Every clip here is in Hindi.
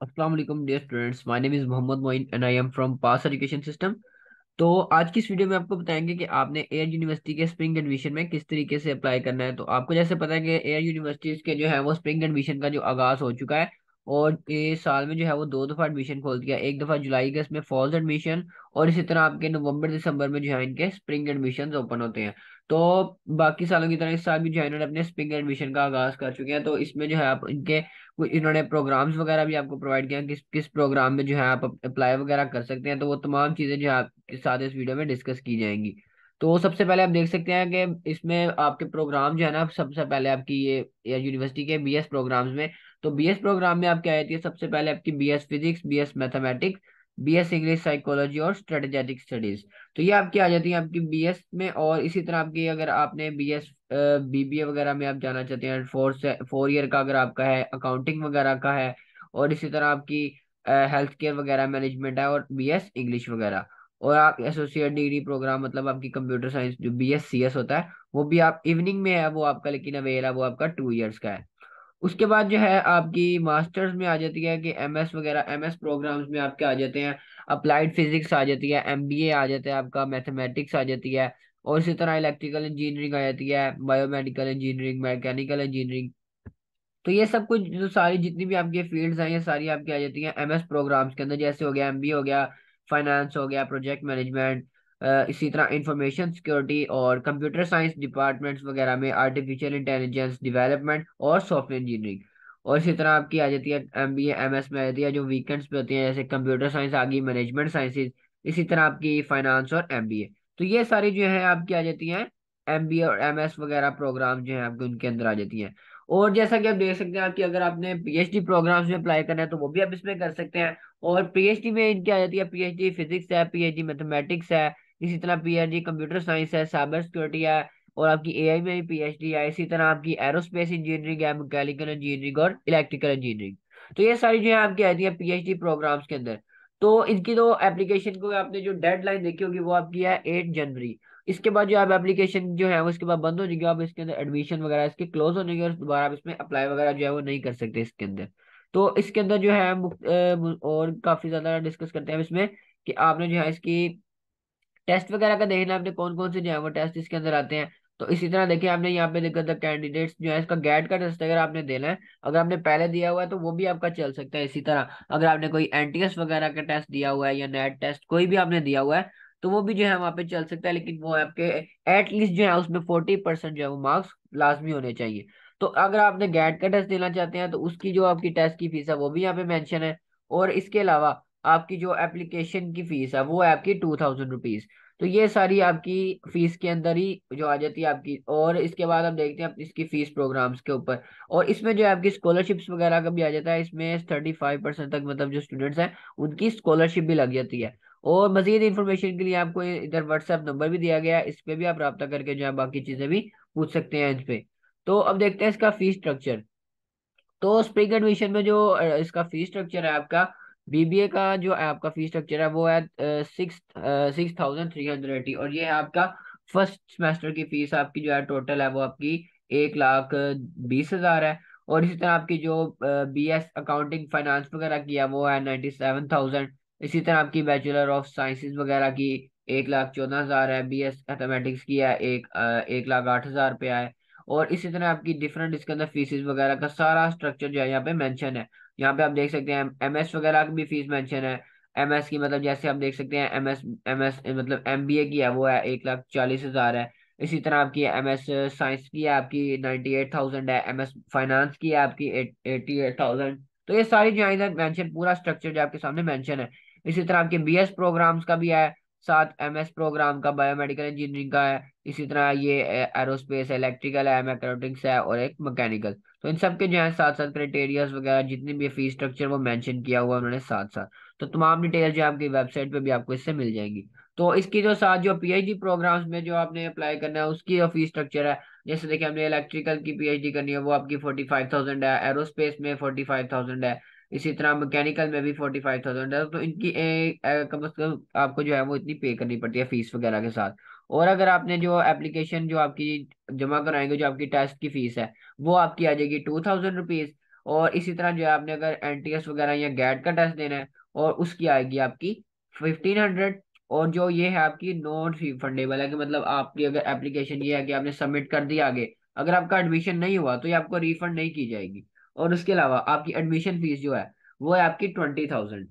वालेकुम dear students my name is Mohammad Moin and I am from pass education system तो आज की इस वीडियो में आपको बताएँगे कि आपने एयर यूनिवर्सिटी के स्प्रिंग एडमिशन में किस तरीके से अप्लाई करना है। तो आपको जैसे पता है कि एयर यूनिवर्सिटीज के जो है वो स्प्रिंग एडमिशन का जो आगाज़ हो चुका है और ये साल में जो है वो दो दफ़ा एडमिशन खोल दिया। एक दफ़ा जुलाई के इसमें फॉल्स एडमिशन और इसी तरह आपके नवंबर, दिसंबर में जो है इनके स्प्रिंग एडमिशन ओपन होते हैं। तो बाकी सालों की तरह इस साल भी जो है इन्होंने अपने स्प्रिंग एडमिशन का आगाज़ कर चुके हैं। तो इसमें जो है आप इनके कुछ इन्होंने प्रोग्राम्स वगैरह भी आपको प्रोवाइड किया किस किस प्रोग्राम में जो है आप अप्लाई वगैरह कर सकते हैं। तो वो तमाम चीज़ें जो है आपके साथ इस वीडियो में डिस्कस की जाएँगी। तो सबसे पहले आप देख सकते हैं कि इसमें आपके प्रोग्राम जो है ना, सबसे पहले आपकी ये यूनिवर्सिटी के बीएस प्रोग्राम्स में तो बीएस प्रोग्राम में आपकी आती है? सबसे पहले आपकी BS physics BS mathematics BS English psychology और स्ट्रेटेजेटिक स्टडीज़ तो ये आपकी आ जाती है आपकी बीएस में और इसी तरह आपकी अगर आपने बीएस बीबीए वगैरह में आप जाना चाहते हैं फोर से फोर ईयर का अगर आपका है अकाउंटिंग वगैरह का है और इसी तरह आपकी हेल्थ केयर वगैरह मैनेजमेंट है और बीएस इंग्लिश वगैरह और आप एसोसिएट डिग्री प्रोग्राम मतलब आपकी कंप्यूटर साइंस जो बी एस सी एस होता है, वो भी आप इवनिंग में है, वो आपका लेकिन अवेल है, वो आपका टू ईयर्स का है। उसके बाद जो है आपकी मास्टर्स में आ जाती है कि एमएस वगैरह एमएस प्रोग्राम्स में आपके आ जाते हैं अप्लाइड फिजिक्स आ जाती है एमबीए आ जाता है आपका मैथमेटिक्स आ जाती है, और इसी तरह इलेक्ट्रिकल इंजीनियरिंग आ जाती है बायोमेडिकल इंजीनियरिंग मैकेनिकल इंजीनियरिंग तो ये सब कुछ जो सारी जितनी भी आपकी फील्ड्स हैं, ये सारी आपकी आ जाती हैं एमएस प्रोग्राम्स के अंदर, जैसे हो गया एमबीए हो गया फाइनेंस हो गया प्रोजेक्ट मैनेजमेंट इसी तरह इंफॉर्मेशन सिक्योरिटी और कंप्यूटर साइंस डिपार्टमेंट्स वगैरह में आर्टिफिशियल इंटेलिजेंस डेवलपमेंट और सॉफ्टवेयर इंजीनियरिंग और इसी तरह आपकी आ जाती है एम बी एम एस में आ जाती है, जो वीकेंड्स पे होती हैं, जैसे कंप्यूटर साइंस आ गई मैनेजमेंट साइंसेज इसी तरह आपकी फाइनेंस और एम बी ए तो ये सारी जो है आपकी आ जाती हैं एम बी ए और एम एस वगैरह प्रोग्राम जो है आपके, उनके अंदर आ जाती हैं। और जैसा कि आप देख सकते हैं आपकी, अगर आपने पीएचडी प्रोग्राम्स में अप्लाई करना है तो वो भी आप इसमें कर सकते हैं। और पीएचडी में इनकी आ जाती है पीएचडी फिजिक्स है पीएचडी मैथमेटिक्स है इसी तरह पीएचडी कंप्यूटर साइंस है साइबर सिक्योरिटी है और आपकी एआई में भी पीएचडी है। इसी तरह आपकी एरोस्पेस इंजीनियरिंग है मैकेनिकल इंजीनियरिंग और इलेक्ट्रिकल इंजीनियरिंग तो ये सारी जो है आपकी आती है पीएचडी प्रोग्राम्स के अंदर। तो इनकी तो एप्लीकेशन को आपने जो डेडलाइन देखी होगी वो आपकी है एट जनवरी। इसके बाद जो आप एप्लीकेशन जो है वो इसके बाद बंद हो जाएगी, आप इसके अंदर एडमिशन वगैरह इसके क्लोज होने के और दोबारा आप इसमें अप्लाई वगैरह जो है वो नहीं कर सकते इसके अंदर। तो इसके अंदर जो है और काफ़ी ज़्यादा डिस्कस करते हैं इसमें कि आपने जो है इसकी टेस्ट वगैरह का देखना आपने कौन कौन से जो है वो टेस्ट इसके अंदर आते हैं। तो इसी तरह देखिए आपने यहाँ पे देखा था कैंडिडेट्स जो है, इसका गैट का टेस्ट अगर आपने देना है, अगर आपने पहले दिया हुआ है तो वो भी आपका चल सकता है इसी तरह। अगर आपने कोई एनटीएस वगैरह का टेस्ट दिया हुआ है या नेट टेस्ट कोई भी आपने दिया हुआ है तो वो भी जो है वहाँ पे चल सकता है, लेकिन वो आपके एटलीस्ट जो है उसमें फोर्टी परसेंट जो है वो मार्क्स लाजमी होने चाहिए। तो अगर आपने गैट का टेस्ट देना चाहते हैं तो उसकी जो आपकी टेस्ट की फ़ीस है वो भी यहाँ पे मेंशन है। और इसके अलावा आपकी जो एप्लीकेशन की फ़ीस है, वो है आपकी टू थाउज़ेंड रुपीज़ तो ये सारी आपकी फ़ीस के अंदर ही जो आ जाती है आपकी, और इसके बाद हम देखते हैं इसकी फ़ीस प्रोग्राम्स के ऊपर. और इसमें जो आपकी स्कॉलरशिप्स वगैरह का भी आ जाता है, इसमें थर्टी फाइव परसेंट तक मतलब जो स्टूडेंट्स हैं, उनकी स्कॉलरशिप भी लग जाती है. और मजीद इन्फॉर्मेशन के लिए आपको इधर व्हाट्सएप नंबर भी दिया गया है, इस पर भी आप रब्ता करके जो है बाकी चीज़ें भी पूछ सकते हैं इस पे. तो अब देखते हैं इसका फ़ीस स्ट्रक्चर तो स्प्रिंग एडमिशन में जो इसका फ़ीस स्ट्रक्चर है आपका बीबीए का जो है आपका फ़ीस स्ट्रक्चर है, वो है six six thousand three hundred eighty और ये है आपका फ़र्स्ट सेमेस्टर की फ़ीस आपकी जो है टोटल है वो आपकी एक लाख बीस हज़ार है और इसी तरह आपकी जो बी एस अकाउंटिंग फाइनेंस वगैरह की है वो है नाइन्टी सेवन थाउज़ेंड इसी तरह आपकी बैचलर ऑफ़ साइंसेज वगैरह की एक लाख चौदह हज़ार है बी एस मैथमेटिक्स की है एक एक लाख आठ हज़ार रुपया है और इसी तरह आपकी डिफरेंट इसके अंदर फीसिस वगैरह का सारा स्ट्रक्चर जो है यहाँ पे मेंशन है। यहाँ पे आप देख सकते हैं एम एस वगैरह की भी फ़ीस मेंशन है। एम एस की मतलब जैसे आप देख सकते हैं एम एस मतलब एम बी ए की है वो है, एक लाख चालीस हज़ार है। इसी तरह आपकी एम एस साइंस की है, आपकी नाइन्टी एट थाउज़ेंड है। एम एस फाइनेंस की है, आपकी एट्टी एट थाउज़ेंड तो ये सारी जो है मेंशन पूरा स्ट्रक्चर जो आपके सामने मेंशन है। इसी तरह आपके बी एस प्रोग्राम्स का भी है साथ एम एस प्रोग्राम का बायोमेडिकल इंजीनियरिंग का है, इसी तरह ये एरोस्पेस इलेक्ट्रिकल है मैकेट्रिक्स है और एक मैकेनिकल तो इन सब के जो है साथ साथ क्राइटेरियाज वगैरह, जितने भी फ़ीस स्ट्रक्चर वो मेंशन किया हुआ उन्होंने साथ साथ तो तमाम डिटेल जो आपकी वेबसाइट पे भी आपको इससे मिल जाएँगी। तो इसकी जो साथ, जो पीएचडी प्रोग्राम्स में जो आपने अप्लाई करना है, उसकी जो फ़ीस स्ट्रक्चर है, जैसे देखिए हमने इलेक्ट्रिकल की पीएचडी करनी है, वो आपकी फोर्टी फाइव थाउज़ेंड है एरोस्पेस में फोर्टी फाइव थाउज़ेंड है इसी तरह मैकेनिकल में भी फोर्टी फाइव थाउज़ेंड है तो इनकी कम से कम आपको जो है वो इतनी पे करनी पड़ती है फ़ीस वगैरह के साथ। और अगर आपने जो एप्लीकेशन जो आपकी जमा कराएँगे, जो आपकी टेस्ट की फ़ीस है, वो आपकी आ जाएगी टू थाउज़ेंड रुपीज़ और इसी तरह जो है आपने अगर एनटीएस वगैरह या गैट का टेस्ट देना है, और उसकी आएगी आपकी फिफ्टीन हंड्रेड और जो ये है आपकी नॉन रिफंडेबल है, कि मतलब आपकी अगर एप्लीकेशन ये है कि आपने सबमिट कर दिया आगे, अगर आपका एडमिशन नहीं हुआ तो ये आपको रिफंड नहीं की जाएगी। और उसके अलावा आपकी एडमिशन फ़ीस जो है, वो है आपकी ट्वेंटी थाउज़ेंड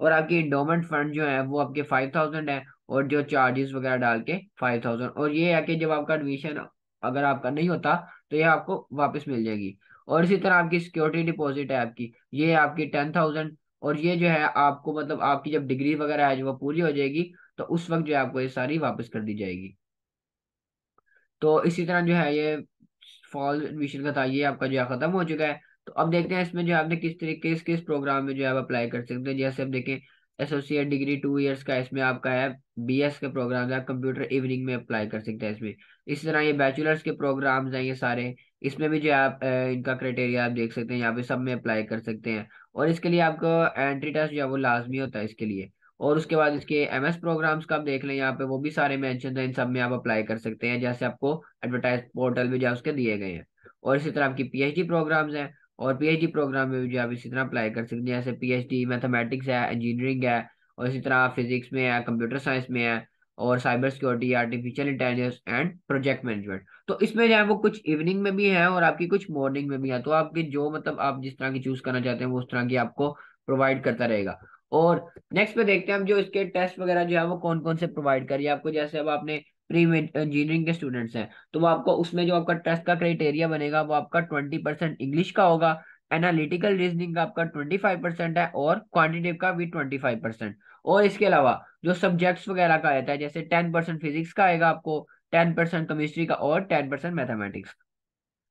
और आपकी इंडोमेंट फंड जो है, वो आपके फाइव थाउज़ेंड है और जो चार्जेस वगैरह डाल के फाइव थाउज़ेंड और ये है कि जब आपका एडमिशन अगर आपका नहीं होता तो ये आपको वापस मिल जाएगी। और इसी तरह आपकी सिक्योरिटी डिपॉजिट है आपकी, ये आपकी टेन थाउज़ेंड और ये जो है आपको मतलब आपकी जब डिग्री वगैरह है जो वो पूरी हो जाएगी तो उस वक्त जो है आपको ये सारी वापस कर दी जाएगी। तो इसी तरह जो है ये फॉल एडमिशन का था, ये आपका जो है खत्म हो चुका है। तो अब देखते हैं इसमें जो आपने किस तरीके, किस किस प्रोग्राम में जो है आप अप्लाई कर सकते हैं। जैसे अब देखें एसोसिएट डिग्री टू इयर्स का इसमें आपका है बीएस के प्रोग्राम आप कंप्यूटर इवनिंग में अप्लाई कर सकते हैं इसमें। इसी तरह ये बैचलर्स के प्रोग्राम्स हैं ये सारे। इसमें भी जो आप इनका क्राइटेरिया आप देख सकते हैं, यहाँ पे सब में अप्लाई कर सकते हैं। और इसके लिए आपको एंट्री टेस्ट जो है वो लाजमी होता है इसके लिए। और उसके बाद इसके एम एस प्रोग्राम्स का आप देख लें, यहाँ पे वो भी सारे मेंशन है, इन सब में आप अप्लाई कर सकते हैं, जैसे आपको एडवर्टाइज पोर्टल में जो उसके दिए गए हैं। और इसी तरह आपकी पी एच डी प्रोग्राम्स हैं और पीएचडी प्रोग्राम में भी आप इसी तरह अप्लाई कर सकते हैं। जैसे पीएचडी मैथमेटिक्स है इंजीनियरिंग है, और इसी तरह फिजिक्स में है कंप्यूटर साइंस में है, और cyber security artificial intelligence and project management तो इसमें जो है, वो कुछ इवनिंग में भी है और आपकी कुछ मॉर्निंग में भी है। तो आपकी जो मतलब आप जिस तरह की चूज़ करना चाहते हैं, वो उस तरह की आपको प्रोवाइड करता रहेगा। और नेक्स्ट पे देखते हैं हम जो इसके टेस्ट वगैरह जो है, वो कौन कौन से प्रोवाइड करिए आपको जैसे अब आपने प्री इंजीनियरिंग के स्टूडेंट्स हैं। तो वो आपको उसमें जो आपका टेस्ट का क्राइटेरिया बनेगा, वो आपका ट्वेंटी परसेंट इंग्लिश का होगा एनालिटिकल रीजनिंग का आपका ट्वेंटी फाइव परसेंट है और क्वान्टिटेटिव का भी ट्वेंटी फाइव परसेंट और इसके अलावा जो सब्जेक्ट्स वगैरह का आता है, जैसे टेन परसेंट फिजिक्स का आएगा आपको टेन परसेंट केमिस्ट्री का और टेन परसेंट मैथमेटिक्स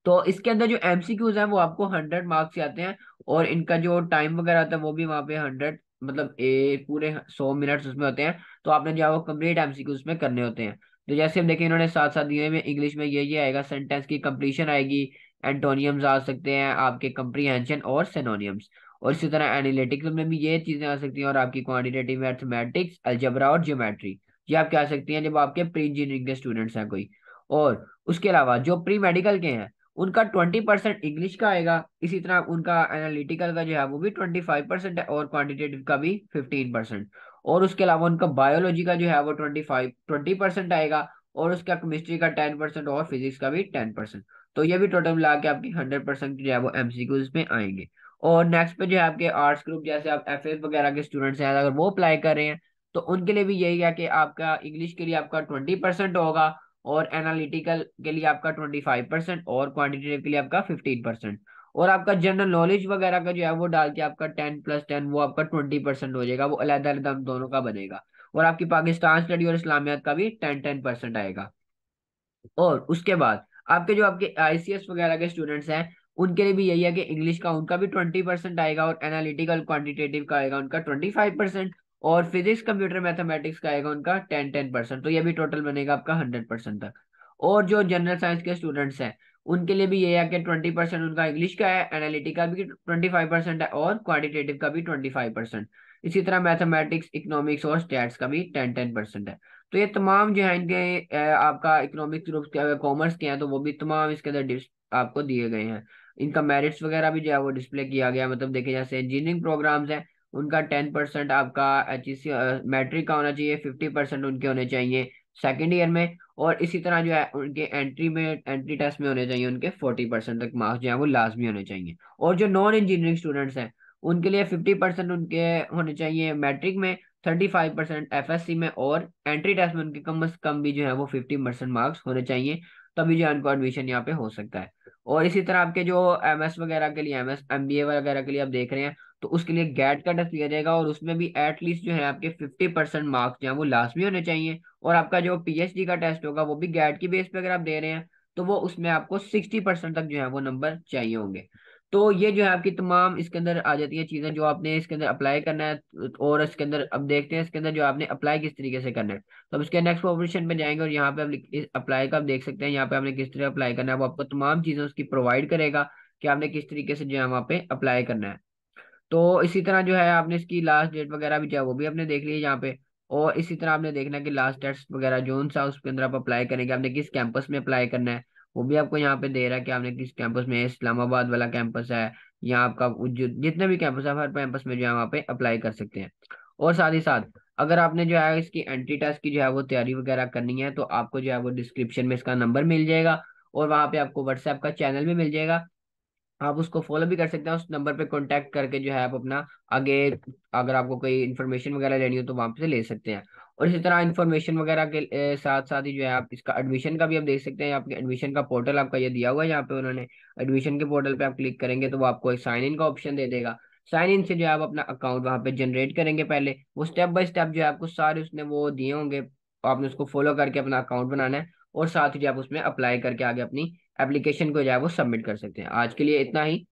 तो इसके अंदर जो एमसीक्यूज है, वो आपको हंड्रेड मार्क्स आते हैं और इनका जो टाइम वगैरह होता है, वो भी वहाँ पे हंड्रेड मतलब ए, पूरे सौ मिनट्स उसमें होते हैं। तो आपने जो है वो कंप्लीट एमसीक्यू उसमें करने होते हैं। तो जैसे हम देखें इन्होंने साथ साथ दिए में इंग्लिश में ये ये आएगा सेंटेंस की कंप्लीशन आएगी एंटोनियम्स आ सकते हैं, आपके कंप्रीहेंशन और सेनोनियम्स और इसी तरह एनालिटिक्स में भी ये चीज़ें आ सकती हैं, और आपकी क्वांटिटेटिव मैथमेटिक्स अलजबरा और ज्योमेट्री ये आप क्या सकती हैं जब आपके प्री इंजीनियरिंग के स्टूडेंट्स हैं कोई। और उसके अलावा जो प्री मेडिकल के हैं, उनका ट्वेंटी परसेंट इंग्लिश का आएगा, इसी तरह उनका एनालिटिकल का जो है वो भी ट्वेंटी फाइव परसेंट है, और क्वान्टिटेटिव का भी फिफ्टीन परसेंट और उसके अलावा उनका बायोलॉजी का जो है वो ट्वेंटी फाइव ट्वेंटी परसेंट आएगा और उसका केमिस्ट्री का टेन परसेंट और फिजिक्स का भी टेन परसेंट तो ये भी टोटल मिला के आपकी हंड्रेड परसेंट जो है वो एमसीक्यूज में आएँगे। और नेक्स्ट पे जो है आपके आर्ट्स ग्रुप जैसे आप एफएस वगैरह के स्टूडेंट्स हैं, अगर वो अप्लाई कर रहे हैं तो उनके लिए भी यही है कि आपका इंग्लिश के लिए आपका ट्वेंटी परसेंट होगा और एनालिटिकल के लिए आपका ट्वेंटी फाइव परसेंट और क्वान्टिटेटिव के लिए आपका फिफ्टीन परसेंट और आपका जनरल नॉलेज वगैरह का जो है वो डाल के आपका टेन प्लस टेन वो आपका ट्वेंटी परसेंट हो जाएगा, वो अलग अलग दोनों का बनेगा। और आपकी पाकिस्तान स्टडी और इस्लामियात का भी टेन टेन परसेंट आएगा। और उसके बाद आपके जो आपके आईसीएस वगैरह के स्टूडेंट्स हैं, उनके लिए भी यही है कि इंग्लिश का उनका भी ट्वेंटी परसेंट आएगा और एनालिटिकल क्वांटिटेटिव का आएगा उनका ट्वेंटी फाइव परसेंट और फिजिक्स कंप्यूटर मैथमेटिक्स का आएगा उनका टेन टेन परसेंट तो ये भी टोटल बनेगा आपका हंड्रेड परसेंट तक। और जो जनरल साइंस के स्टूडेंट्स हैं उनके लिए भी ये है कि ट्वेंटी परसेंट उनका इंग्लिश का है एनालिटिकल भी ट्वेंटी फाइव परसेंट है और क्वान्टिटेटिव का भी ट्वेंटी फाइव परसेंट इसी तरह मैथमेटिक्स इकोनॉमिक्स और स्टैट्स का भी टेन टेन परसेंट है. तो ये तमाम जो है इनके आपका इकोनॉमिक्स ग्रुप के कॉमर्स के हैं तो वो भी तमाम इसके अंदर आपको दिए गए हैं. इनका मेरिट्स वगैरह भी जो है वो डिस्प्ले किया गया मतलब देखिए जैसे इंजीनियरिंग प्रोग्राम्स हैं, उनका टेन परसेंट आपका एच मैट्रिक का होना चाहिए फिफ्टी परसेंट उनके होने चाहिए. सेकेंड ईयर में, और इसी तरह जो है, उनके एंट्री में एंट्री टेस्ट में होने चाहिए उनके फोर्टी परसेंट तक मार्क्स जो है, वो लाजमी होने चाहिए। और जो नॉन इंजीनियरिंग स्टूडेंट्स हैं, उनके लिए फिफ्टी परसेंट उनके होने चाहिए मैट्रिक में thirty five percent F S C में, और एंट्री टेस्ट में उनके कम अज कम भी जो है, वो फिफ्टी परसेंट मार्क्स होने चाहिए, तभी जो है, उनको एडमिशन यहाँ पे हो सकता है। और इसी तरह आपके जो एम एस वगैरह के लिए M S M B A वगैरह के लिए आप देख रहे हैं तो उसके लिए गैट का टेस्ट लिया जाएगा और उसमें भी एटलीस्ट जो है आपके फिफ्टी परसेंट मार्क्स जो है वो लाजमी होने चाहिए। और आपका जो पीएचडी का टेस्ट होगा वो भी गैट की बेस पे अगर आप दे रहे हैं तो वो उसमें आपको सिक्सटी परसेंट तक जो है वो नंबर चाहिए होंगे। तो ये जो है आपकी तमाम इसके अंदर आ जाती है चीज़ें जो आपने इसके अंदर अप्लाई करना है, और इसके अंदर अब देखते हैं इसके अंदर जो आपने अप्लाई किस तरीके से करना है। तो अब इसके नेक्स्ट ऑप्शन पे जाएँगे और यहाँ पे अप्लाई का आप देख सकते हैं, यहाँ पे आपने किस तरह अप्लाई करना है, वो आपको तमाम चीज़ें उसकी प्रोवाइड करेगा कि आपने किस तरीके से जो है वहाँ पे अप्लाई करना है। तो इसी तरह जो है आपने इसकी लास्ट डेट वगैरह भी जो है वो भी आपने देख ली यहाँ पे। और इसी तरह आपने देखना है कि लास्ट टेस्ट वगैरह जोन सा उसके अंदर आप अप्लाई करेंगे, आपने किस कैंपस में अप्लाई करना है, वो भी आपको यहाँ पे दे रहा है कि आपने किस कैंपस में इस्लामाबाद वाला कैंपस है या आपका जितने भी कैंपस है, हर कैंपस में जो है वहाँ पे अप्लाई कर सकते हैं। और साथ ही साथ, अगर आपने जो है इसकी एंट्री टेस्ट की जो है वो तैयारी वगैरह करनी है तो आपको जो है वो डिस्क्रिप्शन में इसका नंबर मिल जाएगा और वहाँ पे आपको व्हाट्सएप का चैनल भी मिल जाएगा। आप उसको फॉलो भी कर सकते हैं, उस नंबर पे कांटेक्ट करके जो है आप अपना आगे अगर आपको कोई इन्फॉर्मेशन वगैरह लेनी हो तो वहाँ से ले सकते हैं। और इसी तरह इन्फॉर्मेशन वगैरह के साथ साथ ही जो है आप इसका एडमिशन का भी आप देख सकते हैं, आपके एडमिशन का पोर्टल आपका ये दिया हुआ है यहाँ पे उन्होंने। एडमिशन के पोर्टल पे आप क्लिक करेंगे तो वो आपको एक साइन इन का ऑप्शन दे देगा। साइन इन से जो है आप अपना अकाउंट वहाँ पे जनरेट करेंगे पहले। वो स्टेप बाय स्टेप जो है आपको सारे उसने वो दिए होंगे, आपने उसको फॉलो करके अपना अकाउंट बनाना है और साथ ही जो आप उसमें अप्लाई करके आगे अपनी एप्लीकेशन को जो है वो सबमिट कर सकते हैं। आज के लिए इतना ही।